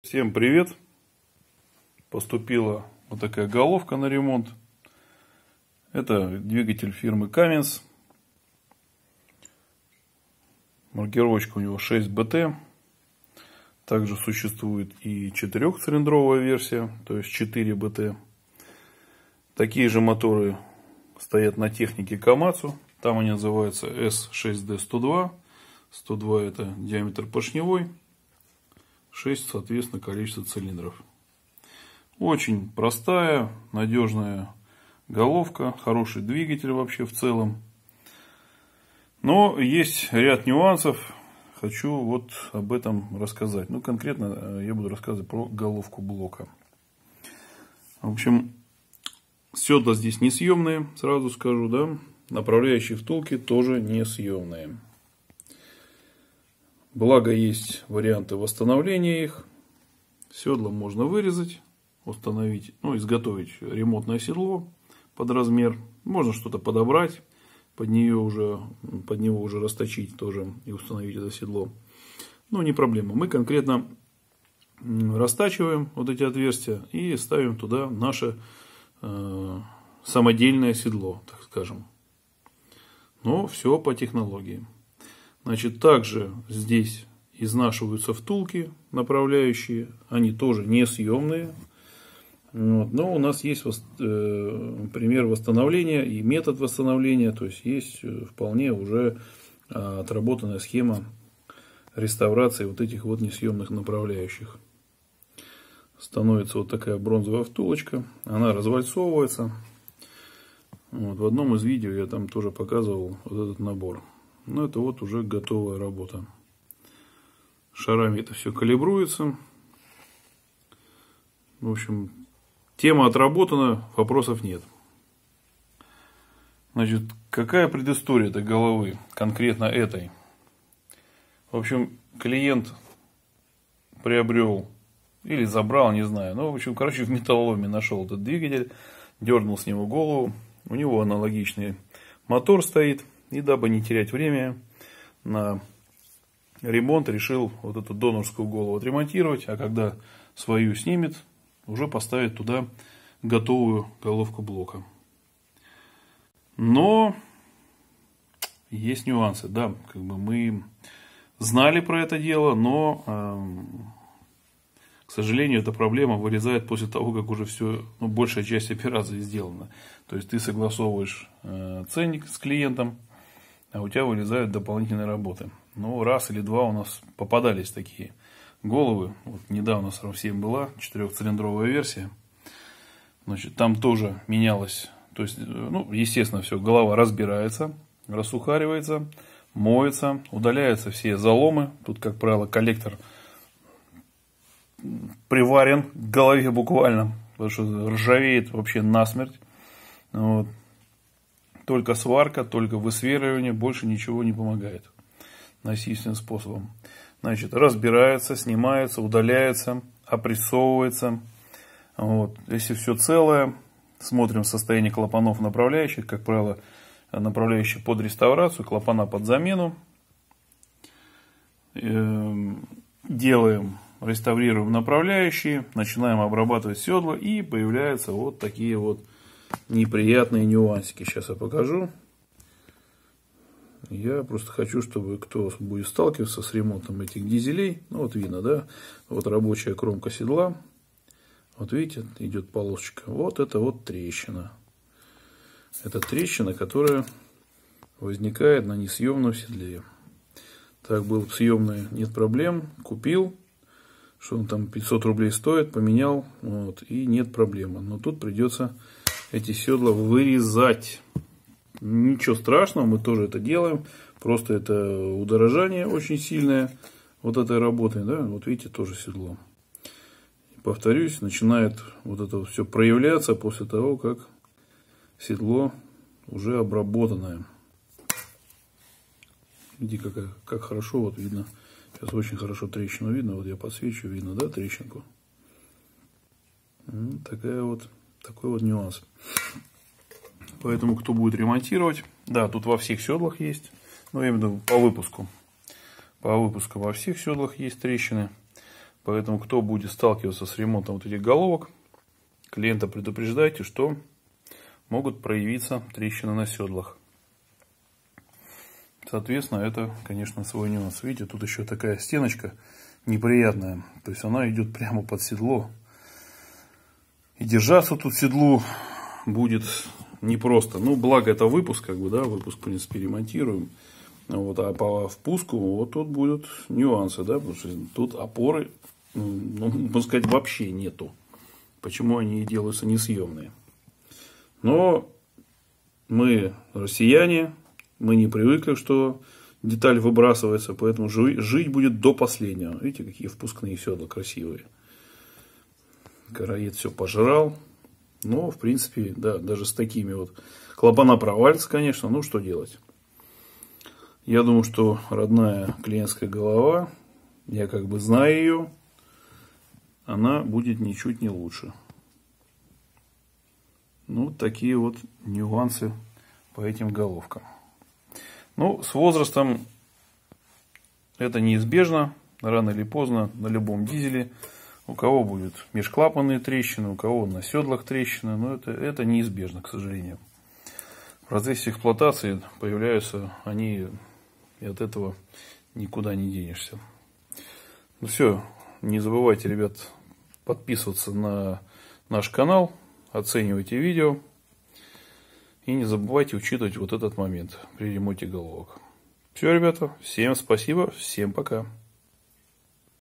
Всем привет! Поступила вот такая головка на ремонт. Это двигатель фирмы Cummins. Маркировочка у него 6BT. Также существует и четырехцилиндровая версия, то есть 4BT. Такие же моторы стоят на технике Komatsu. Там они называются S6D102. 102 это диаметр поршневой. 6, соответственно, количество цилиндров. Очень простая, надежная головка, хороший двигатель вообще в целом. Но есть ряд нюансов, хочу вот об этом рассказать. Ну, конкретно э, я буду рассказывать про головку блока. В общем, седла здесь несъемные, сразу скажу, да. Направляющие втулки тоже несъемные. Благо есть варианты восстановления их. Седла можно вырезать, установить, ну, изготовить ремонтное седло под размер. Можно что-то подобрать, под, нее уже, под него уже расточить тоже и установить это седло. Ну, не проблема. Мы конкретно растачиваем вот эти отверстия и ставим туда наше э, самодельное седло, так скажем. Но все по технологии. Значит, также здесь изнашиваются втулки направляющие, они тоже несъемные. Вот. Но у нас есть э, пример восстановления и метод восстановления, то есть есть э, вполне уже э, отработанная схема реставрации вот этих вот несъемных направляющих. Становится вот такая бронзовая втулочка, она развальцовывается. Вот. В одном из видео я там тоже показывал вот этот набор. Но это вот уже готовая работа. Шарами это все калибруется. В общем, тема отработана, вопросов нет. Значит, какая предыстория этой головы, конкретно этой? В общем, клиент приобрел или забрал, не знаю. Ну, в общем, короче, в металлоломе нашел этот двигатель, дернул с него голову. У него аналогичный мотор стоит. И дабы не терять время на ремонт, решил вот эту донорскую голову отремонтировать, а когда свою снимет, уже поставить туда готовую головку блока. Но есть нюансы, да, как бы мы знали про это дело, но, эм, к сожалению, эта проблема вырезает после того, как уже все, ну, большая часть операции сделана. То есть ты согласовываешь э, ценник с клиентом, а у тебя вылезают дополнительные работы. Ну, раз или два у нас попадались такие головы. Вот недавно совсем была четырехцилиндровая версия. Значит, там тоже менялось. То есть, ну, естественно, все, голова разбирается, рассухаривается, моется, удаляются все заломы. Тут, как правило, коллектор приварен к голове буквально, потому что ржавеет вообще насмерть. Вот. Только сварка, только высверливание, больше ничего не помогает насильственным способом. Значит, разбирается, снимается, удаляется, опрессовывается. Вот. Если все целое, смотрим состояние клапанов направляющих, как правило, направляющие под реставрацию, клапана под замену. Эм, делаем, реставрируем направляющие, начинаем обрабатывать седла и появляются вот такие вот неприятные нюансики. Сейчас я покажу. Я просто хочу, чтобы кто будет сталкиваться с ремонтом этих дизелей, ну вот видно, да, вот рабочая кромка седла, вот видите, идет полосочка, вот это вот трещина. Это трещина, которая возникает на несъемном седле. Так был съемный, нет проблем, купил, что он там 500 рублей стоит, поменял, вот, и нет проблемы. Но тут придется эти седла вырезать. Ничего страшного, мы тоже это делаем. Просто это удорожание очень сильное вот этой работы. Да? Вот видите, тоже седло. повторюсь, начинает вот это все проявляться после того, как седло уже обработанное. Видите, как, как хорошо вот видно. Сейчас очень хорошо трещину видно. Вот я подсвечу, видно, да, трещинку. Такая вот такой вот нюанс. Поэтому, кто будет ремонтировать, да, тут во всех седлах есть, ну, именно по выпуску. По выпуску во всех седлах есть трещины. Поэтому, кто будет сталкиваться с ремонтом вот этих головок, клиента предупреждайте, что могут проявиться трещины на седлах. Соответственно, это, конечно, свой нюанс. Видите, тут еще такая стеночка неприятная. То есть она идет прямо под седло. И держаться тут седлу будет непросто. Ну, благо это выпуск, как бы, да, выпуск, в принципе, ремонтируем. Вот, а по впуску вот тут будут нюансы, да, потому что тут опоры, ну, можно сказать, вообще нету. Почему они делаются несъемные. Но мы россияне, мы не привыкли, что деталь выбрасывается, поэтому жить будет до последнего. Видите, какие впускные седла красивые. Караед все пожрал. Но, в принципе, да, даже с такими вот клапана провалится, конечно, ну что делать. Я думаю, что родная клиентская голова, я как бы знаю ее, она будет ничуть не лучше. Ну, такие вот нюансы по этим головкам. Ну, с возрастом это неизбежно, рано или поздно, на любом дизеле. У кого будут межклапанные трещины, у кого на седлах трещины, но это, это неизбежно, к сожалению. В процессе эксплуатации появляются они, и от этого никуда не денешься. Ну все, не забывайте, ребят, подписываться на наш канал, оценивайте видео. И не забывайте учитывать вот этот момент при ремонте головок. Все, ребята, всем спасибо, всем пока.